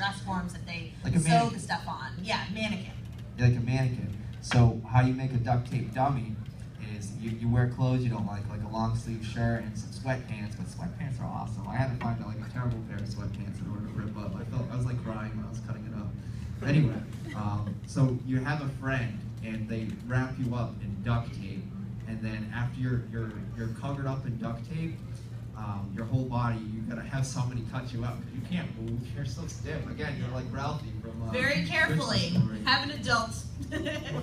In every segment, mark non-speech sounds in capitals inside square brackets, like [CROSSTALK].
dress forms that they Like sew mannequin. the stuff on. Yeah, mannequin. You're like a mannequin. So how you make a duct tape dummy is you, you wear clothes you don't like, like a long sleeve shirt and some sweatpants, but sweatpants are awesome. I had to find like a terrible pair of sweatpants in order to rip up. I felt I was like crying when I was cutting it up. Anyway, um, so you have a friend and they wrap you up in duct tape, and then after you're you're you're covered up in duct tape, um, your whole body you gotta have somebody cut you up because you can't move. You're so stiff. Again, you're like Ralphie from uh, Very carefully. Have an adult. [LAUGHS]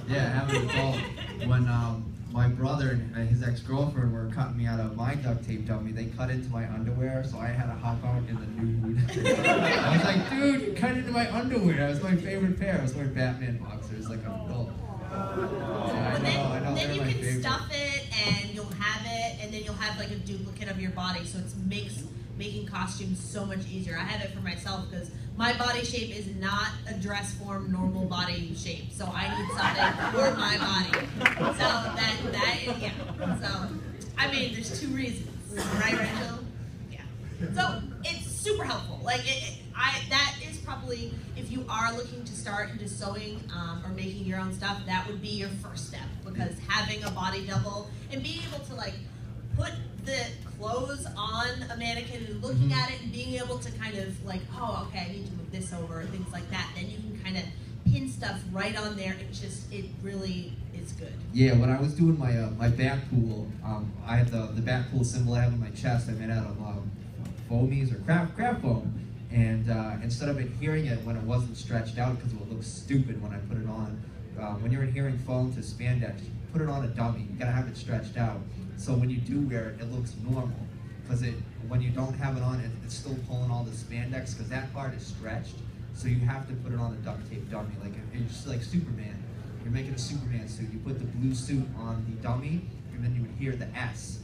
Yeah, having a adult. When um, my brother and uh, his ex-girlfriend were cutting me out of my duct tape dummy, they cut into my underwear, so I had to hop out in the nude. [LAUGHS] I was like, dude, you cut into my underwear. It was my favorite pair. I was wearing Batman boxers like an adult. I know, then, I know, then you like a duplicate of your body so it makes making costumes so much easier. I have it for myself because my body shape is not a dress form normal body shape. So I need something for my body. So that that yeah. So I mean there's two reasons. Right, Rachel? Yeah. So it's super helpful. Like it- I that is probably if you are looking to start into sewing um, or making your own stuff, that would be your first step because having a body double and being able to like put the clothes on a mannequin and looking Mhm. at it and being able to kind of like, oh, okay, I need to move this over, things like that. Then you can kind of pin stuff right on there. It just it really is good. Yeah, when I was doing my uh, my Deadpool, um, I have the the Deadpool symbol I have on my chest. I made out of um, foamies or crap craft foam, and uh, instead of adhering it when it wasn't stretched out because it would look stupid when I put it on, uh, when you're adhering foam to spandex, put it on a dummy. You gotta have it stretched out. So when you do wear it, it looks normal. Because it when you don't have it on, it, it's still pulling all the spandex because that part is stretched. So you have to put it on a duct tape dummy, like it's like Superman. You're making a Superman suit. You put the blue suit on the dummy, and then you would hear the S.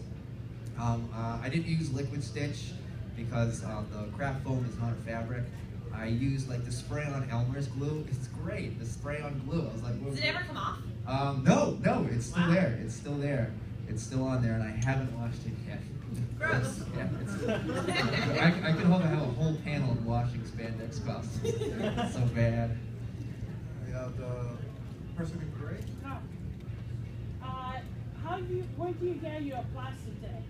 Um, uh, I didn't use liquid stitch because uh, the craft foam is not a fabric. I used like the spray on Elmer's glue. It's great. The spray on glue. I was like, Does it ever come off? um, no, no, it's still Wow. there. It's still there. It's still on there, and I haven't washed it yet. Gross. Yeah, it's, I, I could have, have a whole panel of washing spandex costs. It's so bad. Yeah, the person in gray. Now, uh, how do you, where do you get your Plastidip?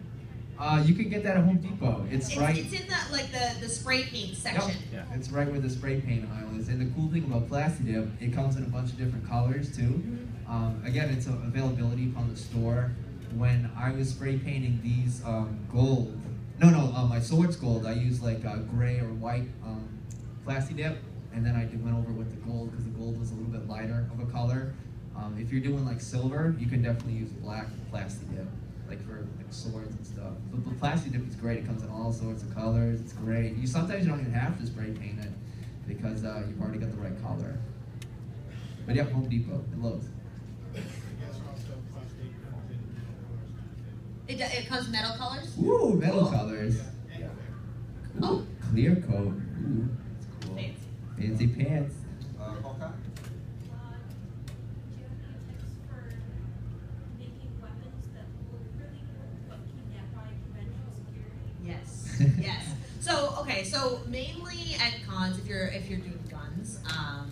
Uh, you can get that at Home Depot. It's, It's, right. it's in the like the the spray paint Yep. section. It's right where the spray paint aisle is. And the cool thing about Plastidip, it comes in a bunch of different colors too. Um, again, it's a availability on the store. When I was spray painting these um, gold, no, no, uh, my sword's gold. I used like uh, gray or white um, Plastidip, and then I went over with the gold because the gold was a little bit lighter of a color. Um, if you're doing like silver, you can definitely use black plasti dip, like for like swords and stuff. But the Plastidip is great. It comes in all sorts of colors. It's great. You sometimes you don't even have to spray paint it because uh, you've already got the right color. But yeah, Home Depot and Lowe's. It, do- it comes metal colors. Ooh, metal Cool. colors. Oh. Clear coat. Ooh, that's cool. Fancy. Fancy pants. Uh, Hawkeye. Do you have any tips for making weapons that look really cool but can defy conventional security? Yes. [LAUGHS] yes. So okay, so mainly at cons, if you're if you're doing guns, um,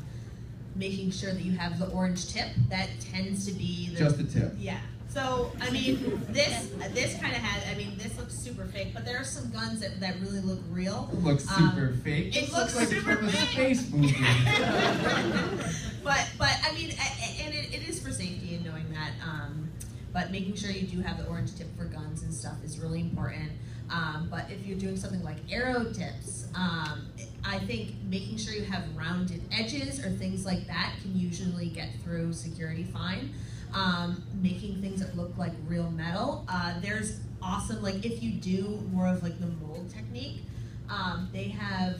making sure that you have the orange tip. That tends to be the Just a tip. yeah. So I mean, this this kind of has. I mean, this looks super fake, but there are some guns that, that really look real. It looks Um, super fake. it looks like super from a space movie. [LAUGHS] [LAUGHS] but but I mean, and it, it is for safety and knowing that. Um, but making sure you do have the orange tip for guns and stuff is really important. Um, but if you're doing something like arrow tips, um, I think making sure you have rounded edges or things like that can usually get through security fine. Um, making things that look like real metal. Uh, there's awesome, like if you do more of like the mold technique, um, they have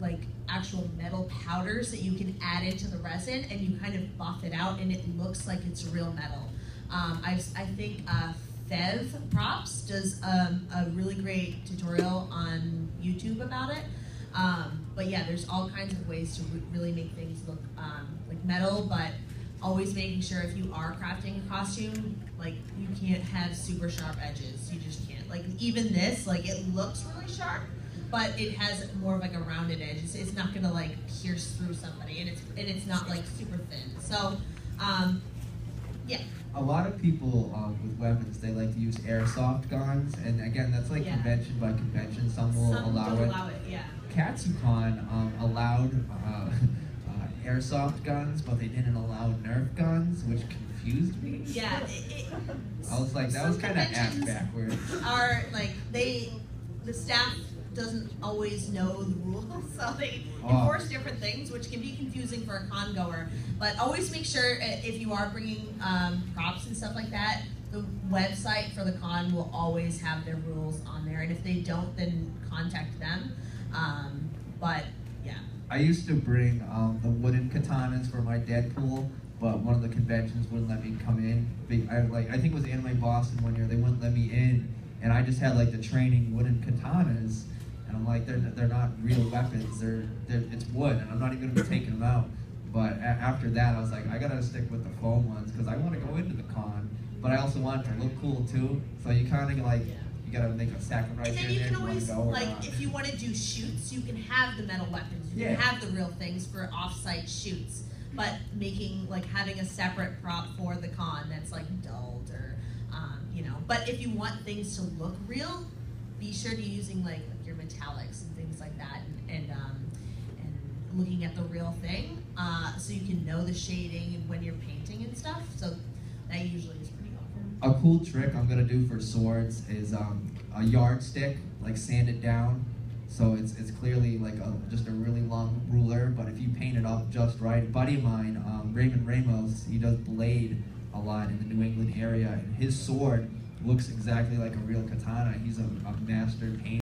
like actual metal powders that you can add into the resin and you kind of buff it out and it looks like it's real metal. Um, I, I think uh, Fev Props does um, a really great tutorial on YouTube about it. Um, but yeah, there's all kinds of ways to re- really make things look um, like metal, but always making sure if you are crafting a costume, like you can't have super sharp edges. You just can't. Like even this, like it looks really sharp, but it has more of like a rounded edge. It's, it's not gonna like pierce through somebody, and it's and it's not like super thin. So, um, yeah, A lot of people um, with weapons, they like to use airsoft guns, and again, that's like Yeah. convention by convention. Some will some allow don't it. allow it. Yeah. Katsucon um, allowed uh, [LAUGHS] airsoft guns, but they didn't allow Nerf guns, which confused me. Yeah, it, it, I was like, that was kind of ass backwards. are like they the staff doesn't always know the rules [LAUGHS] so they Oh. enforce different things which can be confusing for a con goer but always make sure if you are bringing um, props and stuff like that the website for the con will always have their rules on there and if they don't then contact them um, but I used to bring um, the wooden katanas for my Deadpool, but one of the conventions wouldn't let me come in. Be- I like I think it was Anime Boston one year. They wouldn't let me in, and I just had like the training wooden katanas, and I'm like they're they're not real weapons. They're, they're it's wood, and I'm not even gonna be taking them out. But after that, I was like I gotta stick with the foam ones because I want to go into the con, but I also want it to look cool too. So you kind of like. You gotta make a sacrifice and then you can always you like if you want to do shoots you can have the metal weapons. You Yeah. can have the real things for off-site shoots. But making like having a separate prop for the con that's like dulled or um, you know. But if you want things to look real be sure to using like, like your metallics and things like that and, and um and looking at the real thing uh, so you can know the shading and when you're painting and stuff. So that usually is pretty A cool trick I'm gonna do for swords is um, a yardstick, like sand it down, so it's it's clearly like a, just a really long ruler. But if you paint it up just right, a buddy of mine, um, Raymond Ramos, he does blade a lot in the New England area, and his sword looks exactly like a real katana. He's a, a master painter.